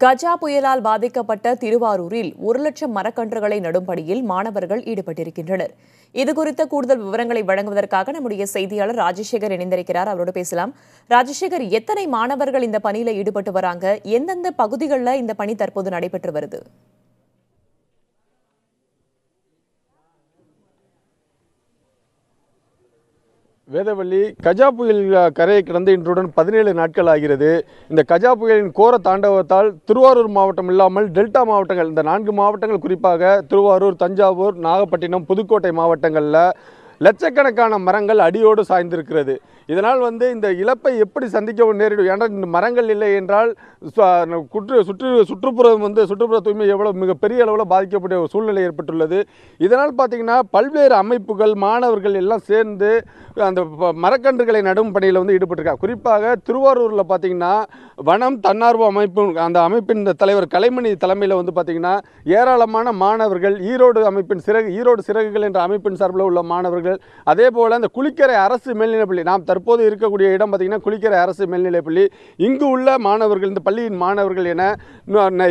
கஜா புயலால் பாதிக்கப்பட்ட திருவாரூரில் ஒரு லட்சம் மரக்கன்றுகளை நடும் பணியில் மாணவர்கள் ஈடுபட்டிருக்கின்றனர். இதுகுறித்த கூடுதல் விவரங்களை வழங்குவதற்காக நம்முடைய செய்தியாளர் ராஜசேகர் இணைந்திருக்கிறார். அவரோடு பேசலாம். ராஜசேகர் எத்தனை மாணவர்கள் இந்த பணியில ஈடுபட்டு வராங்க? எந்தெந்த பகுதிகளில் இந்த பணி தற்போது நடைபெற்று வருது? வேதவள்ளி கஜா புயல் கரையை கிடந்து இன்றுடன் பதினேழு நாட்கள் ஆகிறது. இந்த கஜா புயலின் கோர தாண்டவத்தால் திருவாரூர் மாவட்டம் இல்லாமல் டெல்டா மாவட்டங்கள் இந்த நான்கு மாவட்டங்கள் குறிப்பாக திருவாரூர் தஞ்சாவூர் நாகப்பட்டினம் புதுக்கோட்டை மாவட்டங்களில் லட்சக்கணக்கான மரங்கள் அடியோடு சாய்ந்திருக்கிறது. இதனால் வந்து இந்த இழப்பை எப்படி சந்திக்க நேரிடும்? ஏன்னா இந்த மரங்கள் இல்லை என்றால் குற்று சுற்று சுற்றுப்புறம் வந்து சுற்றுப்புற தூய்மை எவ்வளோ மிகப்பெரிய அளவில் பாதிக்கக்கூடிய ஒரு சூழ்நிலை ஏற்பட்டுள்ளது. இதனால் பார்த்தீங்கன்னா பல்வேறு அமைப்புகள் மாணவர்கள் எல்லாம் சேர்ந்து அந்த மரக்கன்றுகளை நடும் பணியில் வந்து ஈடுபட்டிருக்காங்க. குறிப்பாக திருவாரூரில் பார்த்திங்கன்னா வனம் தன்னார்வ அமைப்பு அந்த அமைப்பின் தலைவர் கலைமணி தலைமையில் வந்து பார்த்திங்கன்னா ஏராளமான மாணவர்கள் ஈரோடு அமைப்பின் சிறகு ஈரோடு சிறகுகள் என்ற அமைப்பின் சார்பில் உள்ள மாணவர்கள் அதே போல் அந்த குளிக்கரை அரசு மேல்நிலைப்பள்ளி நாம் தற்போது இருக்கக்கூடிய இடம் பார்த்திங்கன்னா குளிக்கரை அரசு மேல்நிலைப்பள்ளி இங்கு உள்ள மாணவர்கள் இந்த பள்ளியின் மாணவர்கள் என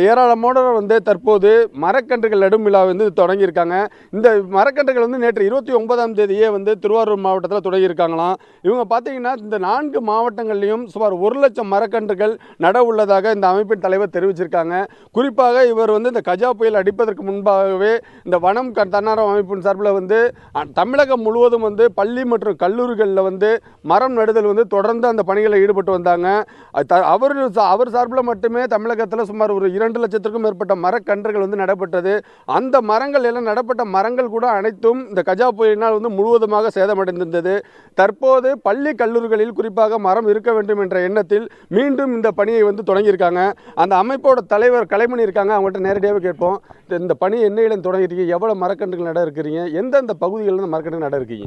ஏராளமான வந்து தற்போது மரக்கன்றுகள் நடும் விழா வந்து தொடங்கியிருக்காங்க. இந்த மரக்கன்றுகள் வந்து நேற்று இருபத்தி ஒன்பதாம் தேதியே வந்து திருவாரூர் மாவட்டத்தில் தொடங்கியிருக்காங்களாம். இவங்க பார்த்தீங்கன்னா இந்த நான்கு மாவட்டங்கள்லையும் சுமார் ஒரு லட்சம் மரக்கன்றுகள் நட உள்ளதாக இந்த அமைப்பின் தலைவர் தெரிவிச்சிருக்காங்க. குறிப்பாக இவர் வந்து இந்த கஜா புயல் அடிப்பதற்கு முன்பாகவே இந்த வனம் க- தன்னார்வ அமைப்பின் சார்பில் வந்து தமிழகம் முழுவதும் வந்து பள்ளி மற்றும் கல்லூரிகளில் வந்து மரம் நடுதல் வந்து தொடர்ந்து அந்த பணிகளில் ஈடுபட்டு வந்தாங்க. அவர் அவர் சார்பில் மட்டுமே தமிழகத்தில் சுமார் ஒரு இரண்டு லட்சத்திற்கும் மேற்பட்ட மரக்கன்றுகள் வந்து நடப்பட்டது. அந்த மரங்கள் எல்லாம் நடப்பட்ட மரங்கள் கூட அனைத்தும் இந்த கஜா புயலினால் வந்து முழுவதுமாக சேதமடைந்திருந்தது. தற்போது பள்ளி கல்லூரிகளில் குறிப்பாக மரம் இருக்க வேண்டும் என்ற எண்ணத்தில் மீண்டும் இந்த பணியை வந்து தொடங்கியிருக்காங்க. அந்த அமைப்போட தலைவர் கலைமணி இருக்காங்க அவங்கள்ட்ட நேரடியாகவே கேட்போம். இந்த- பணி என்ன இடம் தொடங்கியிருக்கீங்க எவ்வளோ மரக்கன்றுகள் நட இருக்கிறீங்க? எந்தெந்த பகுதிகளில் இருந்து மரக்கன்றுகள் நட இருக்கீங்க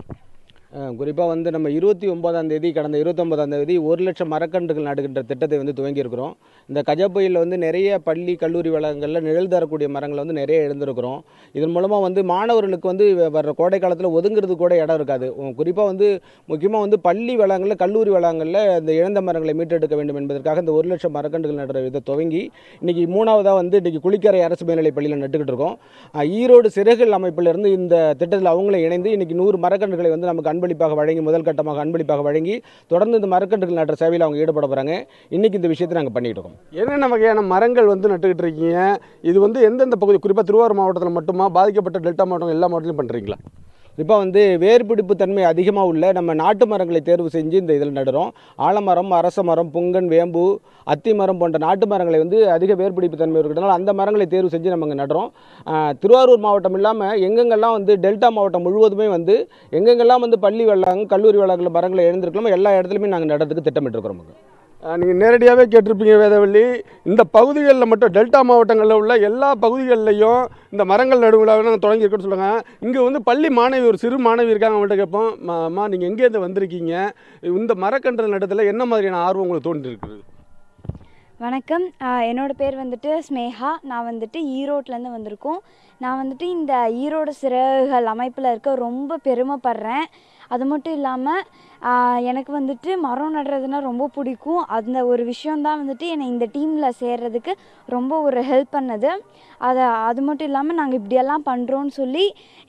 குறிப்பாக வந்து நம்ம இருபத்தி ஒன்பதாம் தேதி கடந்த இருபத்தொம்பதாம் தேதி ஒரு லட்சம் மரக்கன்றுகள் நடுகின்ற திட்டத்தை வந்து துவங்கியிருக்கிறோம். இந்த கஜா புயலில் வந்து நிறைய பள்ளி கல்லூரி வளங்களில் நிழல் தரக்கூடிய மரங்களை வந்து நிறைய எழுந்திருக்கிறோம். இதன் மூலமாக வந்து மாணவர்களுக்கு வந்து வர்ற கோடை காலத்தில் ஒதுங்கிறது கூட இடம் இருக்காது. குறிப்பாக வந்து முக்கியமாக வந்து பள்ளி வளங்களில் கல்லூரி வளங்களில் இந்த இழந்த மரங்களை மீட்டெடுக்க வேண்டும் என்பதற்காக இந்த ஒரு லட்சம் மரக்கன்றுகள் நடுற இதை துவங்கி இன்றைக்கி மூணாவதாக வந்து இன்றைக்கி குளிக்கரை அரசு மேல்நிலைப் பள்ளியில் நட்டுக்கிட்டு இருக்கோம். ஈரோடு சிறகுகள் அமைப்பிலிருந்து இந்த திட்டத்தில் அவங்களே இணைந்து இன்னைக்கு நூறு மரக்கன்றுகளை வந்து நமக்கு அன்பு அன்பளிப்பாக வழங்கி முதல் கட்டமாக அன்பளிப்பாக வழங்கி தொடர்ந்து இந்த மரக்கன்றுகள் நடுற சேவையில் அவங்க ஈடுபட போகிறாங்க இன்னைக்கு இந்த விஷயத்தை நாங்கள் பண்ணிட்டு இருக்கோம். என்னென்ன வகையான மரங்கள் வந்து நட்டுக்கிட்டு இருக்கீங்க? இது வந்து எந்தெந்த பகுதி குறிப்பாக திருவாரூர் மாவட்டத்தில் மட்டுமா? பாதிக்கப்பட்ட டெல்டா மாவட்டம் எல்லா மாவட்டத்திலும் பண்ணுறீங்களா இப்போ வந்து வேர்பிடிப்பு தன்மை அதிகமாக உள்ள நம்ம நாட்டு மரங்களை தேர்வு செஞ்சு இந்த இதில் நடுறோம். ஆலமரம் அரச மரம் புங்கன் வேம்பு அத்தி மரம் போன்ற நாட்டு மரங்களை வந்து அதிக வேர்பிடிப்பு தன்மை இருக்கிறதுனால அந்த மரங்களை தேர்வு செஞ்சு நம்ம இங்கே நடுறோம். திருவாரூர் மாவட்டம் இல்லாமல் எங்கெங்கெல்லாம் வந்து டெல்டா மாவட்டம் முழுவதுமே வந்து எங்கெங்கெல்லாம் வந்து பள்ளி வளாகம் கல்லூரி வளாகங்கள் மரங்களை எழுந்திருக்கலாமோ எல்லா இடத்துலையுமே நாங்கள் நடுறதுக்கு திட்டமிட்டுருக்கிறோம். நீங்கள் நேரடியாகவே கேட்டிருப்பீங்க வேதவள்ளி இந்த பகுதிகளில் மட்டும் டெல்டா மாவட்டங்களில் உள்ள எல்லா பகுதிகளிலையும் இந்த மரங்கள் நடுவிழாவை நாங்கள் தொடங்கியிருக்கோன்னு சொல்லுவாங்க. இங்கே வந்து பள்ளி மாணவி ஒரு சிறு மாணவி இருக்காங்க அவங்கள்ட்ட கேட்போம். "மா- அம்மா நீங்கள் எங்கேருந்து வந்திருக்கீங்க? இந்த மரக்கன்று நடத்தில் என்ன மாதிரியான ஆர்வம் உங்களுக்கு தோன்றிருக்குது? வணக்கம். என்னோடய பேர் வந்துட்டு ஸ்னேகா. நான் வந்துட்டு ஈரோட்லேருந்து வந்திருக்கோம். நான் வந்துட்டு இந்த ஈரோடு சிறகுகள் அமைப்பில் இருக்க ரொம்ப பெருமைப்படுறேன். அது மட்டும் இல்லாமல் எனக்கு வந்துட்டு மரம் நடுறதுனா ரொம்ப பிடிக்கும். அந்த ஒரு விஷயந்தான் வந்துட்டு என்னை இந்த டீமில் சேர்றதுக்கு ரொம்ப ஒரு ஹெல்ப் பண்ணது. அதை அது மட்டும் இல்லாமல் நாங்கள் இப்படியெல்லாம் பண்ணுறோன்னு சொல்லி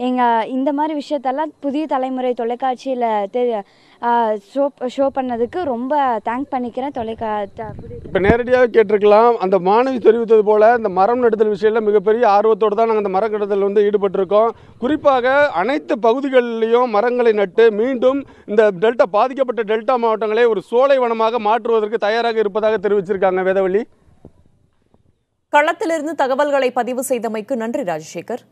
எங்கள் இந்த மாதிரி விஷயத்தெல்லாம் புதிய தலைமுறை தொலைக்காட்சியில் தெ ஷோ ஷோ பண்ணதுக்கு ரொம்ப தேங்க் பண்ணிக்கிறேன் தொலைக்கா இப்போ நேரடியாக கேட்டிருக்கலாம். அந்த மாணவி தெரிவித்தது போல் இந்த மரம் நடுதல் விஷயத்தில் மிகப்பெரிய ஆர்வத்தோடு தான் நாங்கள் அந்த மரக்கடத்தல் வந்து ஈடுபட்டிருக்கோம். குறிப்பாக அனைத்து பகுதிகளிலையும் மரங்களை நட்டு மீண்டும் இந்த டெல்டா பாதிக்கப்பட்ட டெல்டா மாவட்டங்களை ஒரு சோலை வனமாக மாற்றுவதற்கு தயாராக இருப்பதாக தெரிவிச்சிருக்காங்க வேதவள்ளி. களத்திலிருந்து தகவல்களை பதிவு செய்தமைக்கு நன்றி ராஜசேகர்.